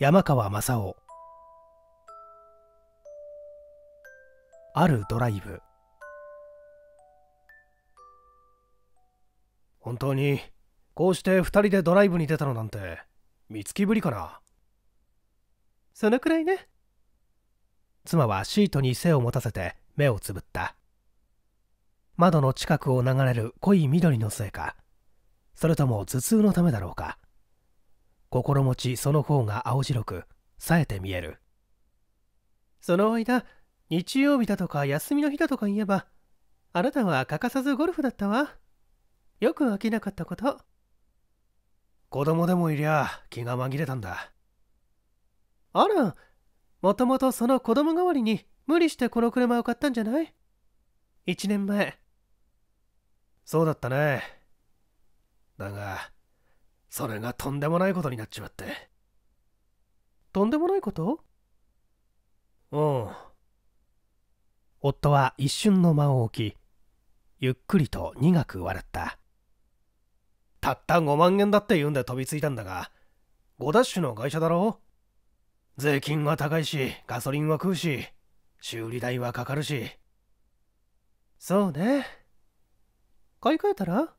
山川正夫。あるドライブ。本当にこうして二人でドライブに出たのなんて三月ぶりかな。そのくらいね。妻はシートに背を持たせて目をつぶった。窓の近くを流れる濃い緑のせいか。それとも頭痛のためだろうか。心持ちその方が青白く冴えて見える。その間日曜日だとか休みの日だとか言えばあなたは欠かさずゴルフだったわ。よく飽きなかったこと。子供でもいりゃ気が紛れたんだ。あらもともとその子供代わりに無理してこの車を買ったんじゃない？一年前。そうだったね。だがそれがとんでもないことになっちまって。とんでもないこと？うん。夫は一瞬の間を置きゆっくりと苦く笑った。たった5万円だって言うんで飛びついたんだが5ダッシュの会社だろ？税金は高いしガソリンは食うし修理代はかかるし。そうね。買い替えたら？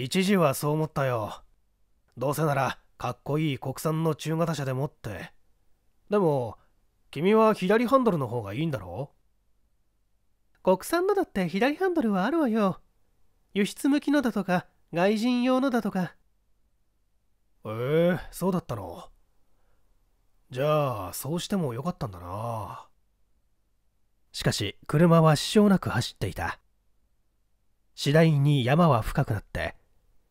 一時はそう思ったよ。どうせならかっこいい国産の中型車でもって。でも君は左ハンドルの方がいいんだろ？国産のだって左ハンドルはあるわよ。輸出向きのだとか外人用のだとか。ええー、そうだったの？じゃあそうしてもよかったんだな。しかし車は支障なく走っていた。次第に山は深くなって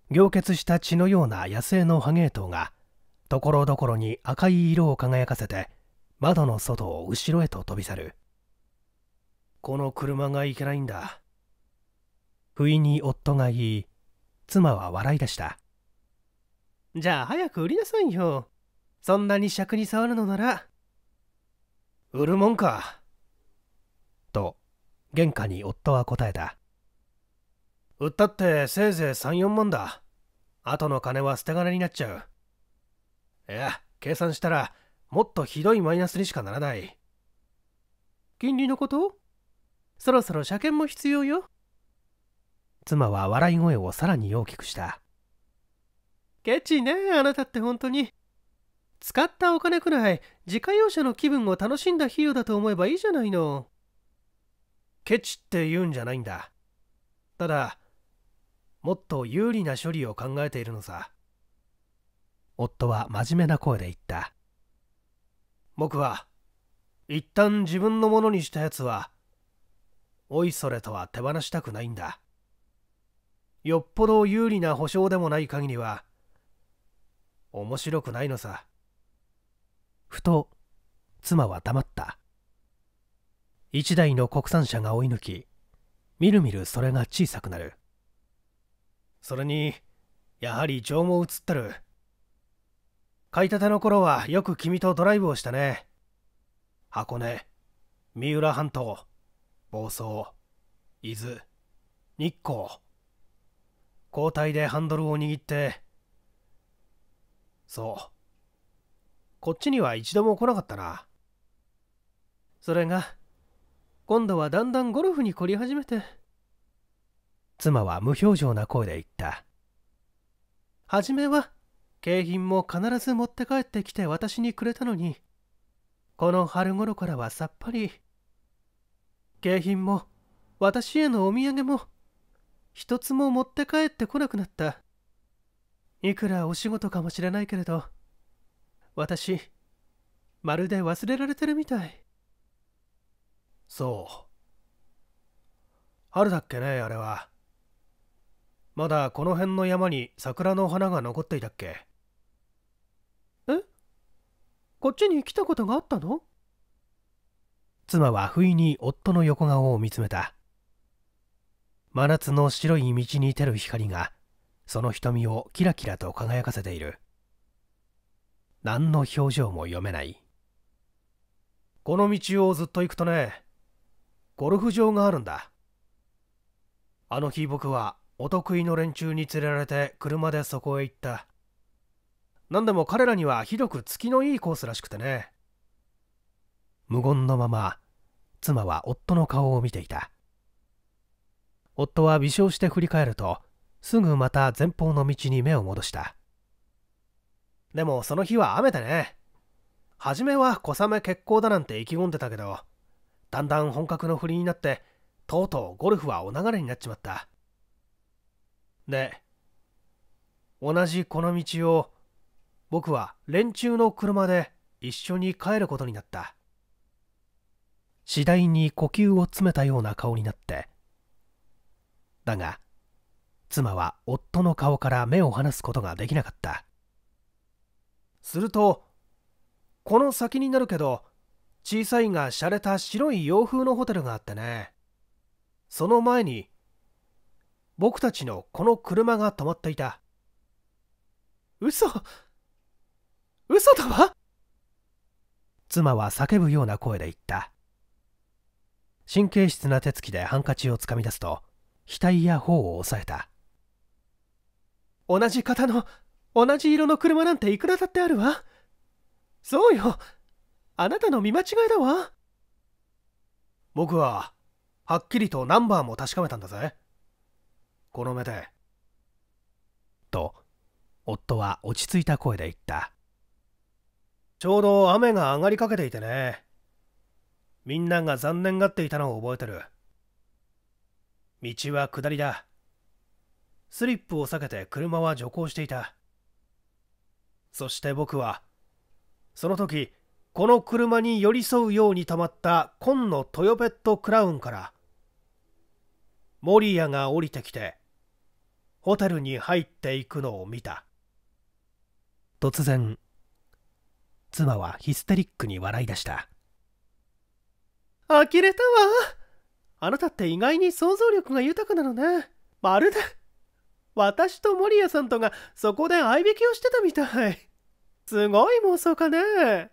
凝結した血のような野生のハゲートがところどころに赤い色を輝かせて窓の外を後ろへと飛び去る。この車がいけないんだ。不意に夫が言い妻は笑い出した。じゃあ早く売りなさいよ。そんなに尺に触るのなら。売るもんか。と玄関に夫は答えた。売ったってせいぜい34万だ。後の金は捨て金になっちゃう。いや計算したらもっとひどいマイナスにしかならない。金利のこと？そろそろ車検も必要よ。妻は笑い声をさらに大きくした。ケチねあなたって本当に。使ったお金くらい自家用車の気分を楽しんだ費用だと思えばいいじゃないの。ケチって言うんじゃないんだ。ただもっと有利な処理を考えているのさ。夫は真面目な声で言った。僕は一旦自分のものにしたやつはおいそれとは手放したくないんだ。よっぽど有利な保証でもない限りは面白くないのさ。ふと妻は黙った。一台の国産車が追い抜きみるみるそれが小さくなる。それにやはり情も映ってる。買いたての頃はよく君とドライブをしたね。箱根三浦半島房総伊豆日光。交代でハンドルを握って。そう。こっちには一度も来なかったな。それが今度はだんだんゴルフに凝り始めて。妻は無表情な声で言った初めは景品も必ず持って帰ってきて私にくれたのにこの春頃からはさっぱり景品も私へのお土産も一つも持って帰ってこなくなった。いくらお仕事かもしれないけれど、私、まるで忘れられてるみたい。そう。春だっけね、あれは。まだこの辺の山に桜の花が残っていたっけ?え?こっちに来たことがあったの?妻は不意に夫の横顔を見つめた。真夏の白い道に照る光がその瞳をキラキラと輝かせている。何の表情も読めない。この道をずっと行くとねゴルフ場があるんだ。あの日僕はお得意の連中に連れられて車でそこへ行った。何でも彼らにはひどく月のいいコースらしくてね。無言のまま妻は夫の顔を見ていた。夫は微笑して振り返るとすぐまた前方の道に目を戻した。でもその日は雨でね。初めは小雨決行だなんて意気込んでたけどだんだん本格の振りになってとうとうゴルフはお流れになっちまった。で同じこの道を僕は連中の車で一緒に帰ることになった。次第に呼吸を詰めたような顔になって。だが妻は夫の顔から目を離すことができなかった。するとこの先になるけど小さいが洒落た白い洋風のホテルがあってね。その前に僕たちのこの車が止まっていた。嘘。嘘だわ妻は叫ぶような声で言った。神経質な手つきでハンカチをつかみ出すと額や頬を押さえた。同じ型の同じ色の車なんていくらだってあるわ。そうよ。あなたの見間違いだわ。僕ははっきりとナンバーも確かめたんだぜ。この目で。と夫は落ち着いた声で言った。ちょうど雨が上がりかけていてね。みんなが残念がっていたのを覚えてる。道は下りだ。スリップを避けて車は徐行していた。そして僕はその時この車に寄り添うように止まった紺のトヨペットクラウンからモリアが降りてきてホテルに入っていくのを見た。突然妻はヒステリックに笑い出した。呆れたわ。あなたって意外に想像力が豊かなのね。まるで私と守谷さんとがそこで相引きをしてたみたい。すごい妄想かね。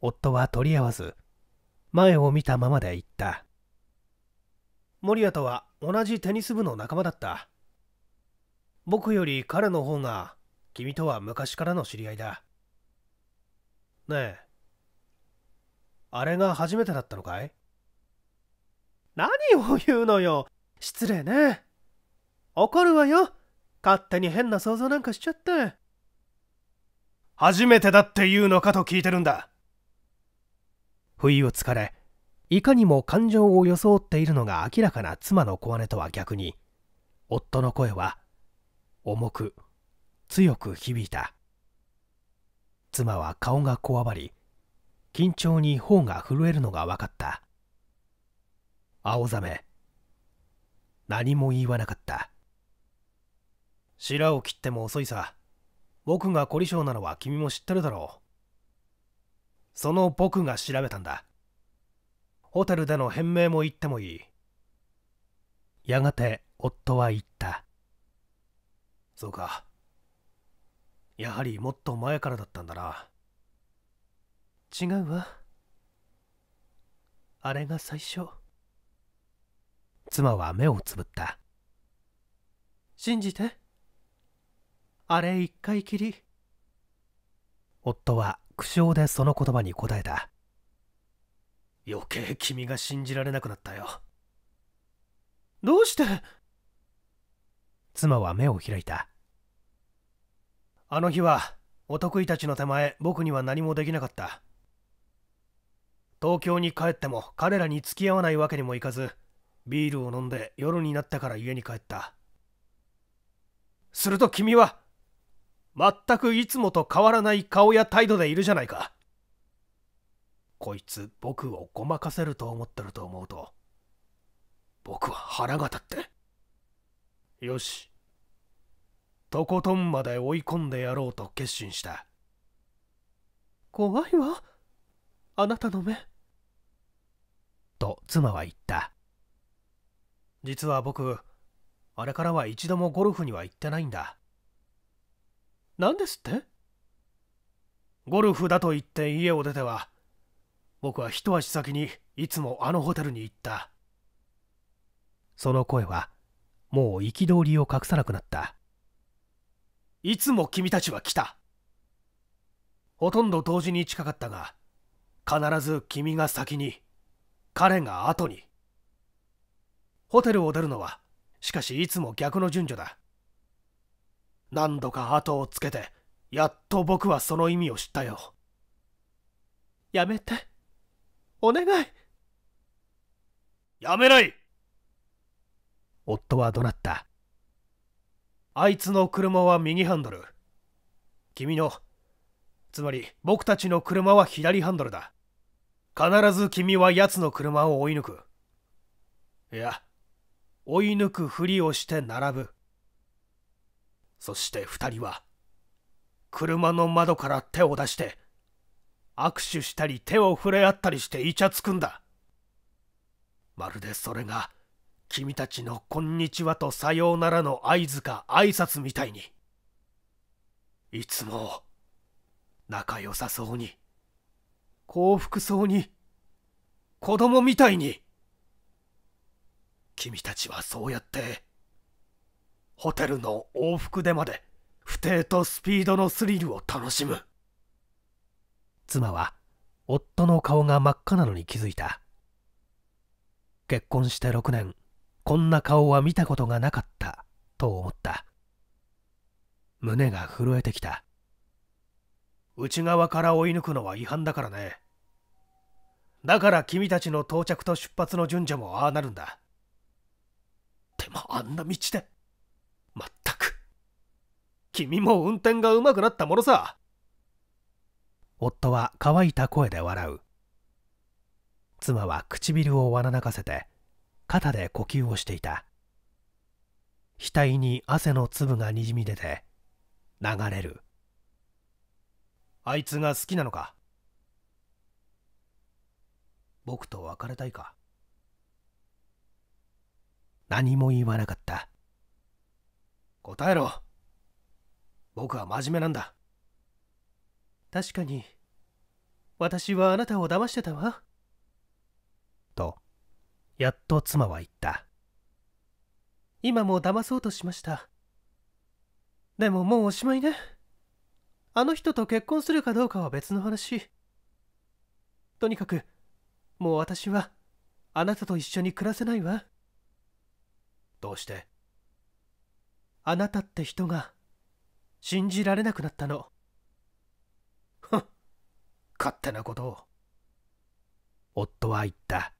夫は取り合わず前を見たままで言った。守谷とは同じテニス部の仲間だった。僕より彼の方が君とは昔からの知り合いだ。ねえあれが初めてだったのかい？何を言うのよ。失礼ね。怒るわよ。勝手に変な想像なんかしちゃって。初めてだって言うのかと聞いてるんだ。不意をつかれいかにも感情を装っているのが明らかな妻の小姉とは逆に夫の声は重く強く響いた。妻は顔がこわばり緊張に頬が震えるのが分かった。青ざめ何も言わなかった。白を切っても遅いさ。僕が凝り性なのは君も知ってるだろう。その僕が調べたんだ。ホテルでの返命も言ってもいい。やがて夫は言った。そうか。やはりもっと前からだったんだな。違うわ。あれが最初。妻は目をつぶった。信じて。あれ一回きり。夫は苦笑でその言葉に答えた。余計君が信じられなくなったよ。どうして？妻は目を開いた。あの日はお得意たちの手前僕には何もできなかった。東京に帰っても彼らに付き合わないわけにもいかずビールを飲んで夜になってから家に帰った。すると君は全くいつもと変わらない顔や態度でいるじゃないか。こいつ僕をごまかせると思ってると思うと、僕は腹が立って。よし。とことんまで追い込んでやろうと決心した。怖いわ。あなたの目。と妻は言った。実は僕、あれからは一度もゴルフには行ってないんだ。何ですって？ゴルフだと言って家を出ては僕は一足先にいつもあのホテルに行った。その声はもう憤りを隠さなくなった。いつも君たちは来た。ほとんど同時に近かったが必ず君が先に彼が後に。ホテルを出るのはしかしいつも逆の順序だ。何度か後をつけてやっと僕はその意味を知ったよ。やめて。お願い。やめない。夫は怒鳴った。あいつの車は右ハンドル。君の。つまり僕たちの車は左ハンドルだ。必ず君は奴の車を追い抜く。いや追い抜くふりをして並ぶ。そして二人は車の窓から手を出して握手したり手を触れ合ったりしてイチャつくんだ。まるでそれが君たちの「こんにちは」と「さようなら」の合図か挨拶みたいに。いつも仲良さそうに幸福そうに子供みたいに。君たちはそうやってホテルの往復でまで不定とスピードのスリルを楽しむ。妻は夫の顔が真っ赤なのに気づいた。結婚して6年こんな顔は見たことがなかったと思った。胸が震えてきた。内側から追い抜くのは違反だからね。だから君たちの到着と出発の順序もああなるんだ。でもあんな道で。まったく。君も運転がうまくなったものさ。夫は乾いた声で笑う。妻は唇をわな泣かせて肩で呼吸をしていた。額に汗の粒がにじみ出て流れる。あいつが好きなのか？僕と別れたいか？何も言わなかった。答えろ。僕は真面目なんだ。確かに私はあなたを騙してたわ。とやっと妻は言った。今も騙そうとしました。でももうおしまいね。あの人と結婚するかどうかは別の話。とにかくもう私はあなたと一緒に暮らせないわ。どうして？あなたって人が信じられなくなったの勝手なことを。夫は言った。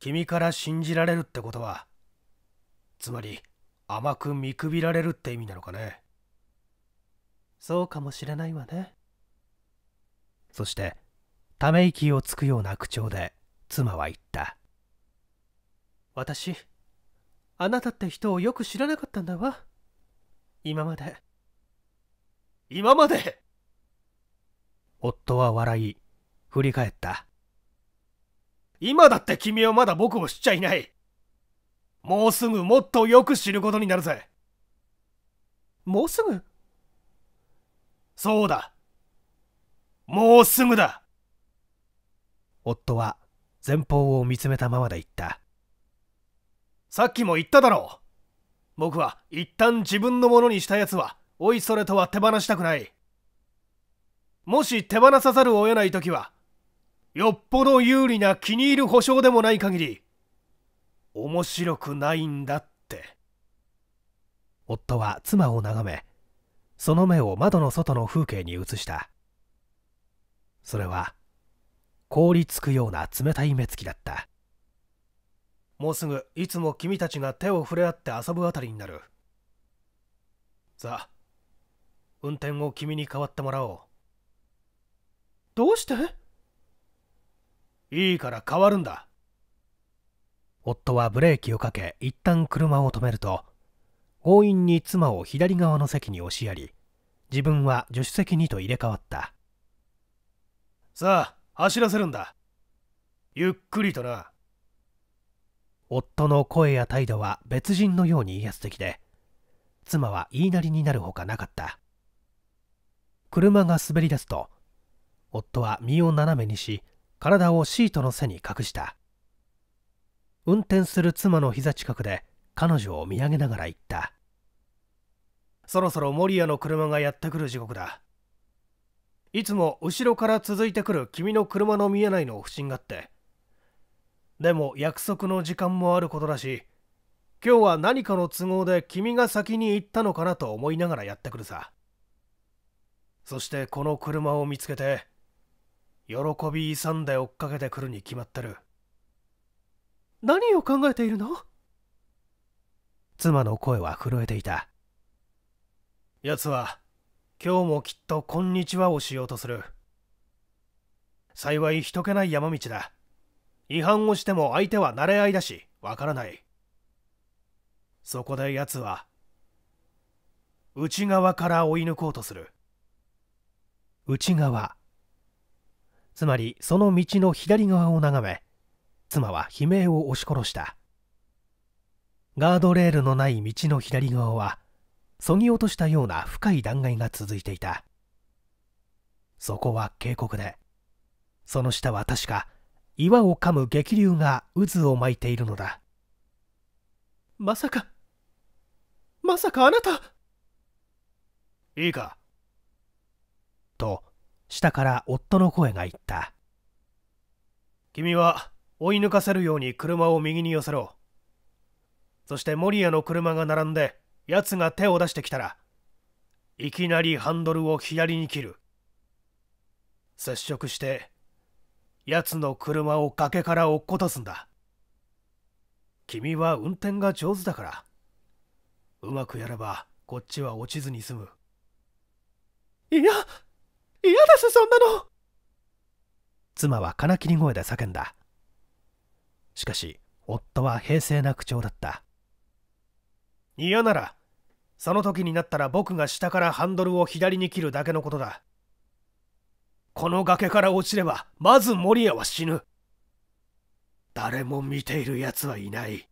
君から信じられるってことはつまり甘く見くびられるって意味なのかね。そうかもしれないわね。そしてため息をつくような口調で妻は言った。私あなたって人をよく知らなかったんだわ。今まで。今まで？夫は笑い振り返った今だって君はまだ僕を知っちゃいない。もうすぐもっとよく知ることになるぜ。もうすぐ？そうだ。もうすぐだ。夫は前方を見つめたままで言った。さっきも言っただろう。僕は一旦自分のものにしたやつは、おいそれとは手放したくない。もし手放さざるを得ないときは、よっぽど有利な気に入る保証でもない限り面白くないんだって。夫は妻を眺めその目を窓の外の風景に移した。それは凍りつくような冷たい目つきだった。もうすぐいつも君たちが手を触れ合って遊ぶあたりになる。さあ運転を君に代わってもらおう。どうして？いいから変わるんだ。夫はブレーキをかけ、一旦車を止めると、強引に妻を左側の席に押しやり、自分は助手席にと入れ替わった。さあ、走らせるんだ。ゆっくりとな。夫の声や態度は別人のように威圧的で、妻は言いなりになるほかなかった。車が滑り出すと、夫は身を斜めにし、体をシートの背に隠した。運転する妻の膝近くで彼女を見上げながら言った。そろそろ守谷の車がやってくる時刻だ。いつも後ろから続いてくる君の車の見えないのを不審がって。でも約束の時間もあることだし今日は何かの都合で君が先に行ったのかなと思いながらやってくるさ。そしてこの車を見つけて喜び勇んで追っかけてくるに決まってる。何を考えているの？妻の声は震えていた。奴は今日もきっと「こんにちは」をしようとする。幸い人気ない山道だ。違反をしても相手は慣れ合いだしわからない。そこで奴は内側から追い抜こうとする。内側つまりその道の左側を眺め妻は悲鳴を押し殺した。ガードレールのない道の左側はそぎ落としたような深い断崖が続いていた。そこは渓谷でその下は確か岩を噛む激流が渦を巻いているのだ。まさかまさかあなた。いいか。と下から夫の声が言った。君は追い抜かせるように車を右に寄せろ。そして守谷の車が並んで奴が手を出してきたらいきなりハンドルを左に切る。接触して奴の車を崖から落っことすんだ。君は運転が上手だからうまくやればこっちは落ちずに済む。いや嫌ですそんなの。妻は金切り声で叫んだ。しかし夫は平静な口調だった。嫌ならその時になったら僕が下からハンドルを左に切るだけのことだ。この崖から落ちればまず守谷は死ぬ。誰も見ている奴はいない。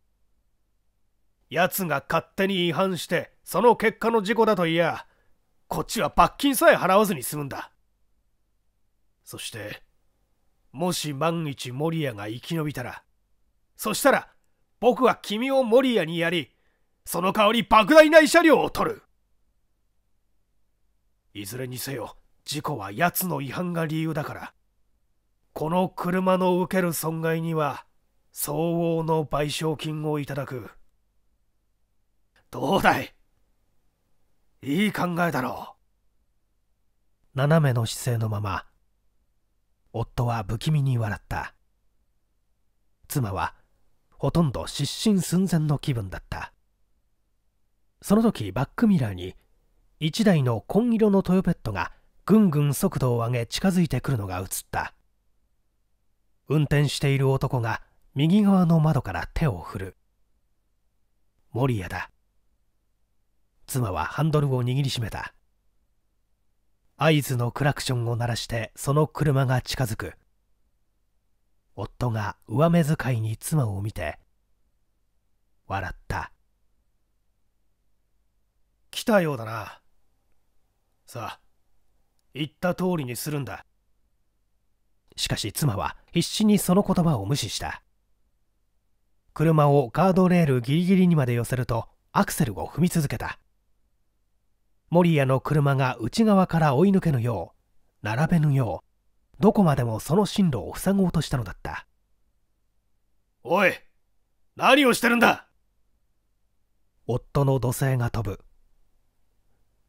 奴が勝手に違反してその結果の事故だといやこっちは罰金さえ払わずに済むんだ。そしてもし万一守谷が生き延びたらそしたら僕は君を守谷にやりその代わり莫大な慰謝料を取る。いずれにせよ事故は奴の違反が理由だからこの車の受ける損害には相応の賠償金をいただく。どうだい?いい考えだろう。斜めの姿勢のまま夫は不気味に笑った。妻はほとんど失神寸前の気分だった。その時バックミラーに一台の紺色のトヨペットがぐんぐん速度を上げ近づいてくるのが映った。運転している男が右側の窓から手を振る。守谷だ。妻はハンドルを握りしめた。合図のクラクションを鳴らしてその車が近づく。夫が上目遣いに妻を見て笑った。来たようだな。さあ言った通りにするんだ。しかし妻は必死にその言葉を無視した。車をガードレールギリギリにまで寄せるとアクセルを踏み続けた守谷の車が内側から追い抜けぬよう並べぬようどこまでもその進路を塞ごうとしたのだった。おい何をしてるんだ？夫の土星が飛ぶ。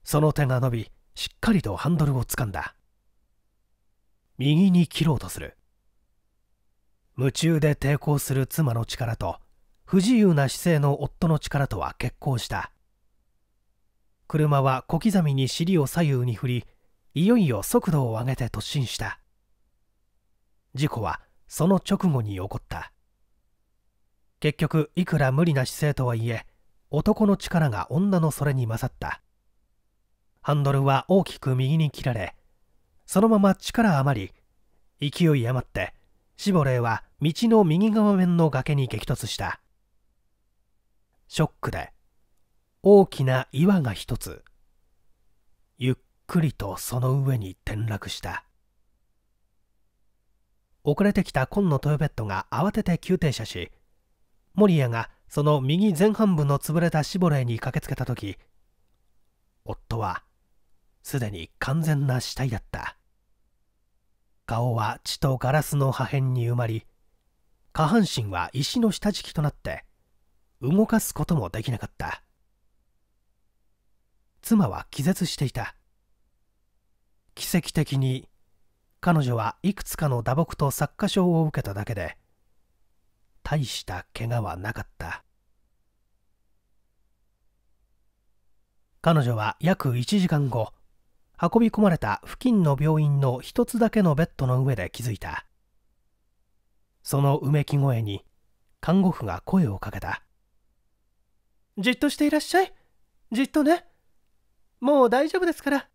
その手が伸びしっかりとハンドルをつかんだ。右に切ろうとする。夢中で抵抗する妻の力と不自由な姿勢の夫の力とは結婚した車は小刻みに尻を左右に振りいよいよ速度を上げて突進した。事故はその直後に起こった。結局いくら無理な姿勢とはいえ男の力が女のそれに勝った。ハンドルは大きく右に切られそのまま力余り勢い余ってシボレーは道の右側面の崖に激突した。ショックで大きな岩が一つ。ゆっくりとその上に転落した。遅れてきた紺のトヨペットが慌てて急停車し守谷がその右前半部の潰れたシボレーに駆けつけた時夫はすでに完全な死体だった。顔は血とガラスの破片に埋まり下半身は石の下敷きとなって動かすこともできなかった。妻は気絶していた。奇跡的に彼女はいくつかの打撲と擦過傷を受けただけで大した怪我はなかった。彼女は約1時間後運び込まれた付近の病院の一つだけのベッドの上で気づいた。そのうめき声に看護婦が声をかけたじっとしていらっしゃい。じっとね。もう大丈夫ですから。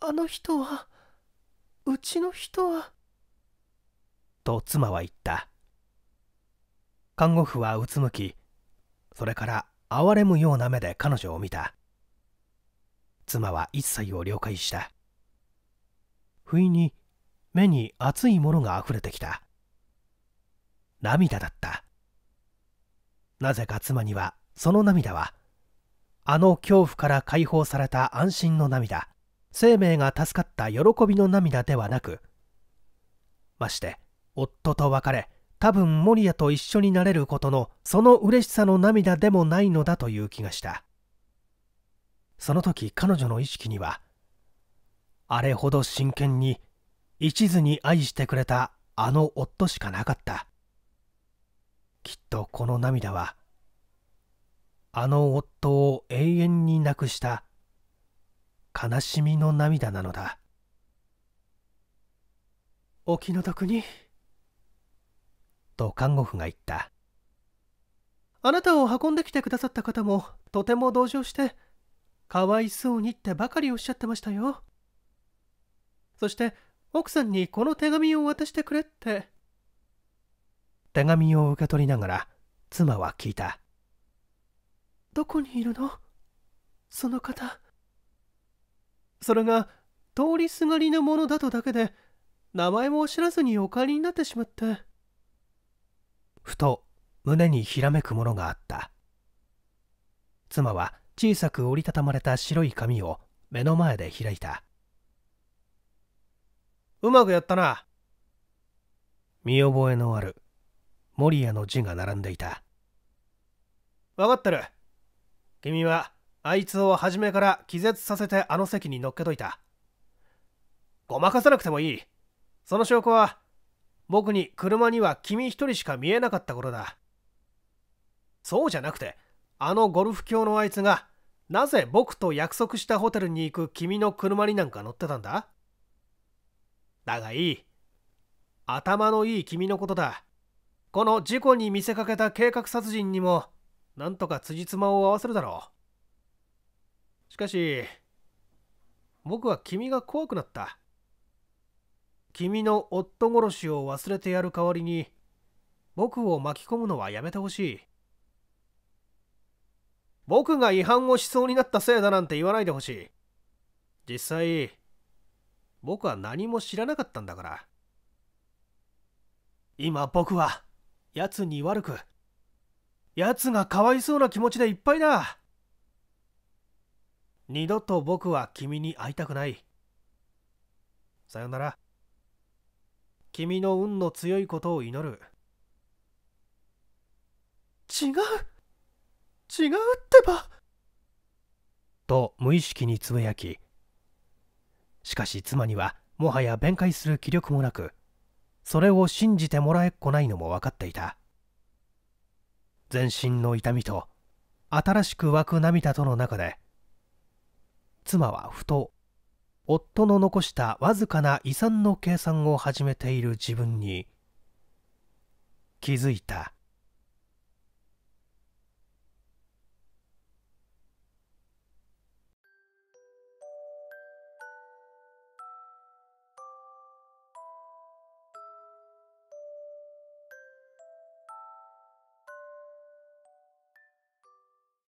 あの人はうちの人は。と妻は言った。看護婦はうつむきそれから哀れむような目で彼女を見た。妻は一切を了解した。不意に目に熱いものが溢れてきた。涙だった。なぜか妻にはその涙はあの恐怖から解放された安心の涙。生命が助かった喜びの涙ではなくまして夫と別れ多分守谷と一緒になれることのその嬉しさの涙でもないのだという気がした。その時彼女の意識にはあれほど真剣に一途に愛してくれたあの夫しかなかった。きっとこの涙はあの夫を永遠に亡くした悲しみの涙なのだ。お気の毒にと看護婦が言った。あなたを運んできてくださった方もとても同情してかわいそうにってばかりおっしゃってましたよ。そして奥さんにこの手紙を渡してくれって。手紙を受け取りながら妻は聞いた。どこにいるの？その方。それが通りすがりのものだとだけで名前も知らずにお帰りになってしまって。ふと胸にひらめくものがあった。妻は小さく折りたたまれた白い紙を目の前で開いた。うまくやったな。見覚えのある守谷の字が並んでいた。分かってる君はあいつを初めから気絶させてあの席に乗っけといた。ごまかさなくてもいい。その証拠は僕に車には君一人しか見えなかった頃だ。そうじゃなくてあのゴルフ教のあいつがなぜ僕と約束したホテルに行く君の車になんか乗ってたんだ？だがいい。頭のいい君のことだ。この事故に見せかけた計画殺人にもなんとか辻褄を合わせるだろう。しかし僕は君が怖くなった。君の夫殺しを忘れてやる代わりに僕を巻き込むのはやめてほしい。僕が違反をしそうになったせいだなんて言わないでほしい。実際僕は何も知らなかったんだから。今僕は奴に悪く奴がかわいそうな気持ちでいっぱいだ。二度と僕は君に会いたくない。さよなら。君の運の強いことを祈る。違う。違うってば。と無意識につぶやき。しかし妻にはもはや弁解する気力もなくそれを信じてもらえっこないのも分かっていた。全身の痛みと新しく湧く涙との中で妻はふと夫の残したわずかな遺産の計算を始めている自分に気づいた。